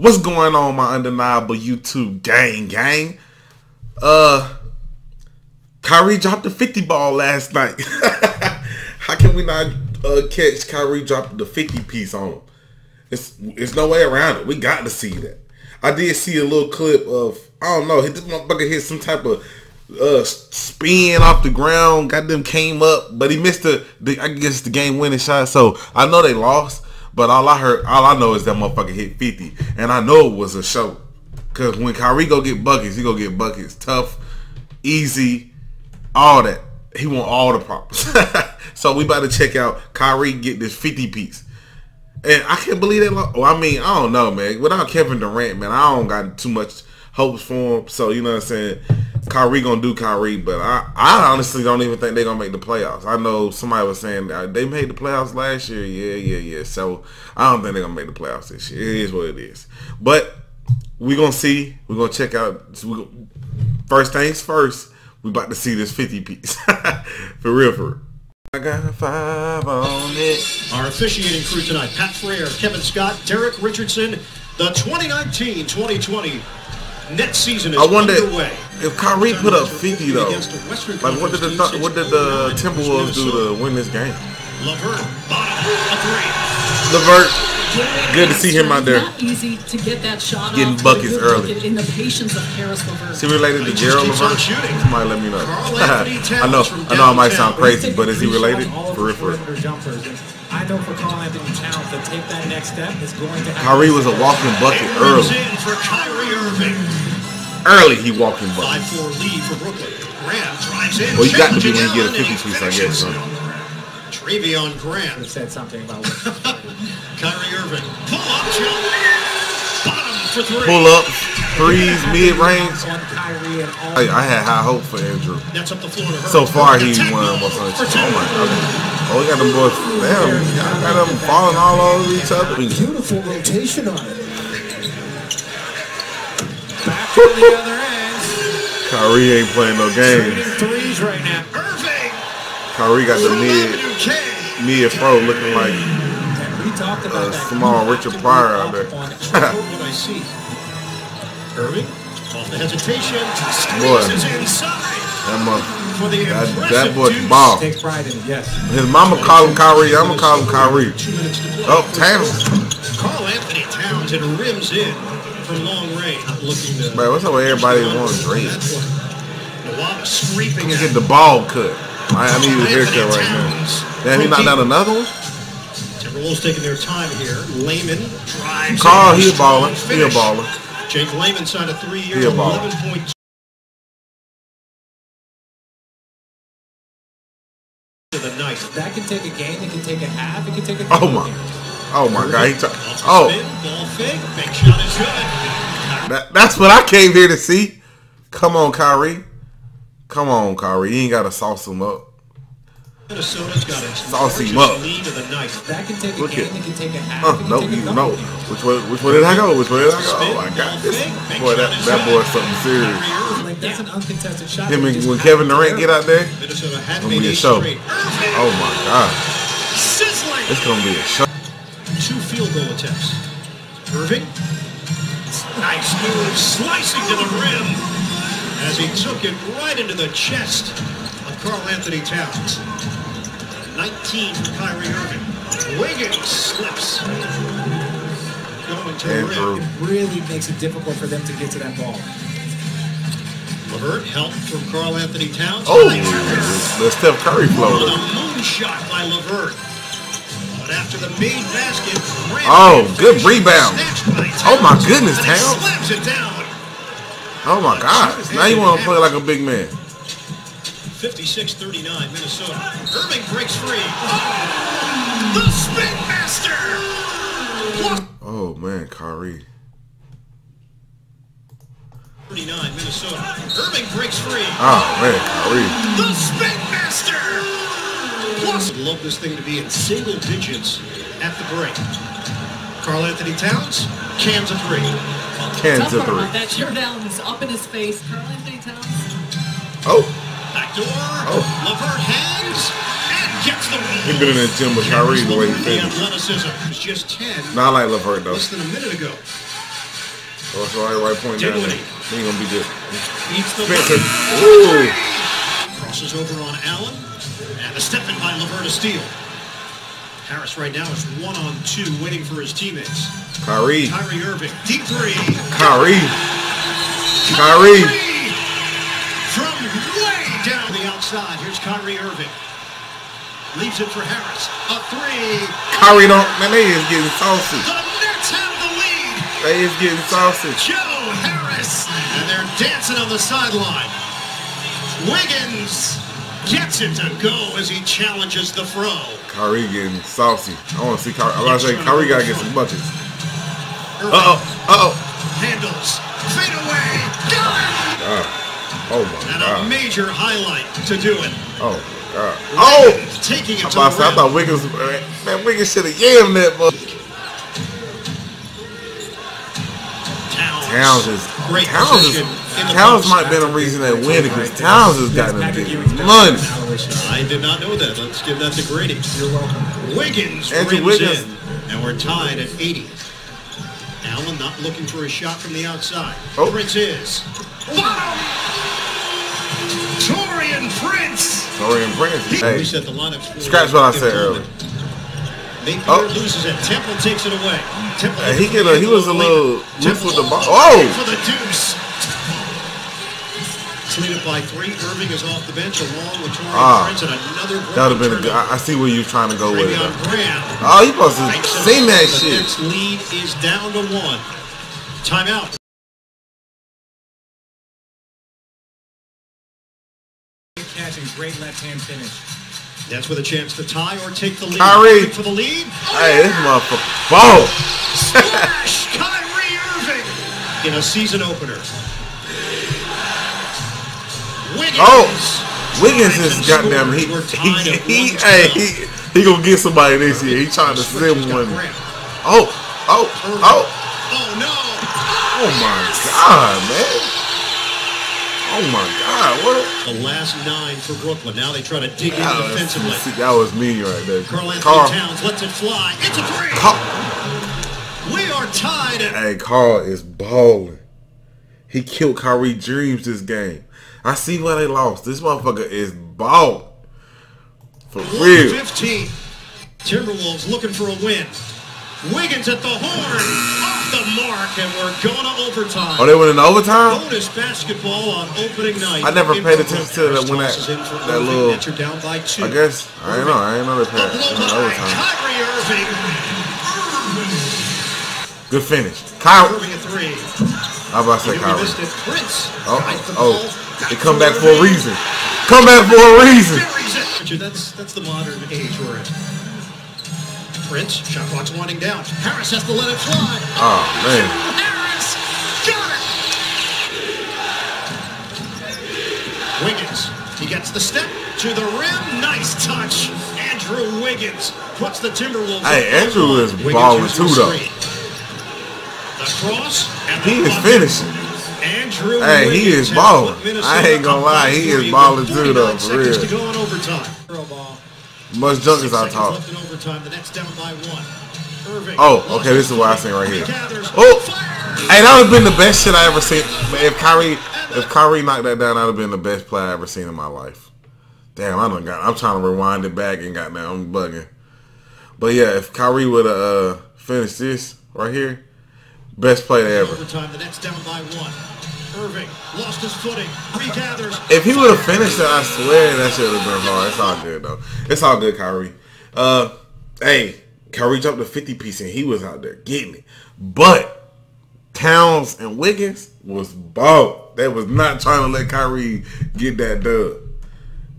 What's going on, my undeniable YouTube gang gang? Uh, Kyrie dropped the 50 ball last night. How can we not uh, catch Kyrie dropping the 50 piece on him? It's, it's no way around it. We got to see that. I did see a little clip of, I don't know, this motherfucker hit some type of uh, spin off the ground, got them came up, but he missed the, the I guess the game winning shot. So I know they lost, but all I heard, all I know is that motherfucker hit 50, and I know it was a show. Cause when Kyrie go get buckets, he go get buckets, tough, easy, all that. He want all the props. so we about to check out Kyrie get this 50 piece. And I can't believe that. Well, oh, I mean, I don't know, man. Without Kevin Durant, man, I don't got too much hopes for him. So you know what I'm saying. Kyrie gonna do Kyrie, but I, I honestly don't even think they're gonna make the playoffs. I know somebody was saying they made the playoffs last year. Yeah, yeah, yeah. So I don't think they're gonna make the playoffs this year. It is what it is. But we gonna see. We're gonna check out. First things first. We about to see this 50 piece for real, for real. I got five on it. Our officiating crew tonight, Pat Fraher, Kevin Scott, Derek Richardson, the 2019-2020 net season is I wonder underway. if Kyrie put up 50 though. Like what did the what did the Timberwolves do to win this game? Levert, bottom, a three. Levert, good to see him out there. Not easy to get that shot Getting buckets but a good early. In the patience of Caris Levert. Is he related to Gerald Levert? Somebody let me know. I know, I know I might sound crazy, but is he related? For real, for real. perimeter jumpers. And I know for Karl-Anthony Towns to take that next step is going to. Kyrie was a walking bucket early. Early he walking bucket. 5-4 lead for Brooklyn. Graham drives in. Well, you got to be when you get a 50 Allen, and he piece, I guess, finishes. huh? Treveon Graham. said something about what Kyrie Irving. Pull up jump. Bottom for three. Pull up, threes, mid range. on Kyrie and all. I, I had high hope for Andrew. That's up the floor. So far, he Attack won move almost Oh my god. Oh, we got them boys. Damn, y'all got them falling all over each other. Beautiful rotation on it. Back to the other end. Kyrie ain't playing no games. Shooting threes right now. Irving. Kyrie got the mid mid pro looking like And we talked about Uh, that. small You Richard Pryor out there. up on what I see. Irving. Off the hesitation. Boy. Squeezes inside. that mother. That, that boy deuce. ball. Take pride in yes. His mama call him Kyrie. I'm gonna call him Kyrie. Two minutes to play. Oh, Towns. Karl-Anthony Towns and rims in from long range. Looking to. Man, what's up with everybody wanting dreams? Nawaba scraping Get the ball cut. I, I need a haircut right now. Damn, he knocked down another one. Timberwolves taking their time here. Layman drives. Carl, in. he a baller. Strong He a baller. Jake Layman signed a three-year, He a 11.2 the night. That can take a game. It can take a half. It can take a Oh my. games. Oh my god. He t- oh, spin, ball fake, big shot is good. That, that's what I came here to see. Come on, Kyrie. Come on, Kyrie. You ain't gotta sauce him up. Minnesota's got its Sauce him up. lead of the night. That can take a Look game. at- It can take a half. Uh, no, you know. Which way? Which way did I go? Which way did I go? Oh my god. This, boy, that that boy's something serious. Like that's an uncontested shot. Him and when Kevin Durant get out there, Minnesota had Gonna be a show. oh my god, it's gonna be a show. Two field goal attempts. Irving. Nice move, slicing to the rim as he took it right into the chest of Karl-Anthony Towns. 19 for Kyrie Irving. Wiggins slips. Going to the Andrew. rim. It really makes it difficult for them to get to that ball. Levert help from Karl-Anthony Towns. Oh, High trigger. the Steph Curry On floater. a moonshot by Levert. Oh, good rebound. Oh, my goodness, Towns. Slams it down. Oh my god. Now you want to play like a big man. 56-39 Minnesota. Irving breaks free. Oh, the spin master. Oh man, Kyrie. 39 Minnesota. Irving breaks free. Oh man, Kyrie. The spin master. Plus, I'd love this thing to be in single digits at the break. Karl-Anthony Towns cans a three. Cans Tough of three. that tear down is up in his face. Karl-Anthony Towns. Oh, Back door. Oh. Levert hands. and gets the roll. he been in that gym with Kyrie the way he The finished. athleticism. Was just 10 Nah, I like Levert though. less than a minute ago. Oh, it's right, right point down there. Dinwiddie. He ain't gonna be good. Eats the Spencer. Ooh. Crosses over on Allen. A step in by Laverne Steele. Harris right now is one on two, waiting for his teammates. Kyrie. Kyrie Irving, deep three. Kyrie. Kyrie. From way down the outside. Here's Kyrie Irving. Leaves it for Harris. A three. Kyrie don't. Man, they is getting saucy. The Nets have the lead. They is getting saucy. Joe Harris. And they're dancing on the sideline. Wiggins gets it to go as he challenges the fro. Kyrie getting saucy. I want to see Kyrie. I was to say Kyrie gotta get some buckets. Uh oh. Uh oh. handles. Fade away. Got it. God. Oh my And a major highlight to do it. Oh god. Oh. Wiggins taking it I'm to about to say, I thought. Wiggins. Man, Wiggins should have yammed that. But Towns. Towns is. Great Towns is. position in the Towns might have been a reason that win because Towns has got them Patrick getting Ewing's money. I did not know that. Let's give that to Grady. You're welcome. Wiggins Andrew rims Wiggins. in, and we're tied at 80. Allen not looking for a shot from the outside. Oh. Prince is. Bottom! Taurean Prince! Taurean Prince. He Hey, reset the lineup. Scratch what I said improvement. Napier Oh. loses it. Temple takes it away. Temple Hey, he looking get a- he was a little Temple loose with the ball. all the way Oh! For the deuce. Lead it by three. Irving is off the bench along with Taurean Ah. Prince and another that would have been a good. I, I see where you're trying to go with it. Graham. Oh, you supposed to Makes it seen that the shit. Nets lead is down to one. Timeout. Great catch and great left-hand finish. That's with a chance to tie or take the lead. Kyrie. For the lead. Hey, this motherfucker. Ball. Splash! Kyrie Irving in a season opener. Wiggins. Oh, Wiggins is goddamn. He he he, hey, he he gonna get somebody this year. He trying to send one. Oh, oh, oh, Oh no! oh my god, man. Oh my god, what? The last nine for Brooklyn. Now they try to dig in That was, defensively. see, that was me right there. Carl Anthony Carl, Towns lets it fly. It's a three. Carl, We are tied at hey, Carl is balling. He killed Kyrie dreams this game. I see why they lost. This motherfucker is balling. For real. 15. Timberwolves looking for a win. Wiggins at the horn. The mark, and we're going to overtime. Oh, they went in overtime? Bonus basketball on opening night. I never paid attention to that when that- that little- down by two. I guess. I ain't know. I ain't know they The passed. blow It was by overtime. Kyrie Irving. Good finish. Kyrie. Irving at three. I was about to say Kyrie. missed it. Prince. Oh, oh. They come back for a reason. Come back for a reason. Buries it. Richard, That's that's the modern age we're in. Prince, shot clock's winding down. Harris has to let it fly. Oh, man. Harris got it. Wiggins, he gets the step to the rim. Nice touch. Andrew Wiggins puts the Timberwolves. Hey, Andrew is balling too, though. The cross and the He is finishing. Andrew Hey, he Wiggins is has balling. I ain't gonna lie, he is balling too, though, for real. to go in overtime. Throw ball. Much junk Six as I talk. left in overtime. The Nets down by one. Irving. Oh, okay, this is what I seen right here. Oh. Hey, that would have been the best shit I ever seen. If Kyrie, if Kyrie knocked that down, that would have been the best play I ever seen in my life. Damn, I don't got. I'm trying to rewind it back and got now. I'm bugging. But yeah, if Kyrie would have uh, finished this right here, best play ever. Overtime. The Nets down by one. Irving lost his footing. Regathers. If he would have finished it, I swear that shit would have been hard. It's all good though. It's all good, Kyrie. Uh, hey, Kyrie jumped a 50 piece and he was out there getting it. But Towns and Wiggins was bald. They was not trying to let Kyrie get that dub.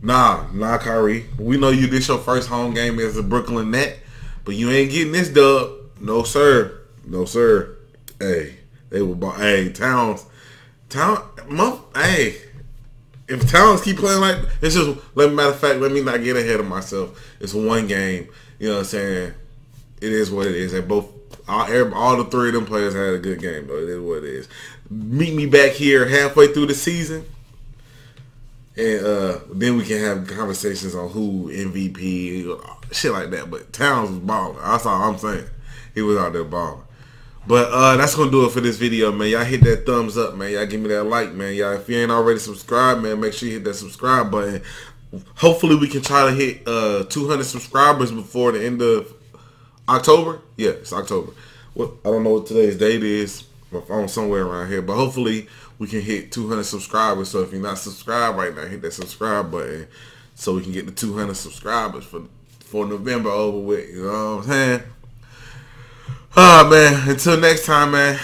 Nah, nah, Kyrie. We know you did your first home game as a Brooklyn Net, but you ain't getting this dub. No sir, no sir. Hey, they were ball. Hey, Towns, Town. Hey, if Towns keep playing like it's just let matter of fact, let me not get ahead of myself. It's one game. You know what I'm saying? It is what it is. They both all, all the three of them players had a good game though. It is what it is. Meet me back here halfway through the season. And uh, then we can have conversations on who MVP, shit like that. But Towns was balling. That's all I'm saying. He was out there balling. But uh, that's gonna do it for this video, man. Y'all hit that thumbs up, man. Y'all give me that like, man. Y'all, if you ain't already subscribed, man, make sure you hit that subscribe button. Hopefully, we can try to hit uh 200 subscribers before the end of October. Yeah, it's October. What I don't know what today's date is. My phone's somewhere around here, but hopefully we can hit 200 subscribers. So if you're not subscribed right now, hit that subscribe button so we can get the 200 subscribers for for November over with. You know what I'm saying? Oh man, until next time, man.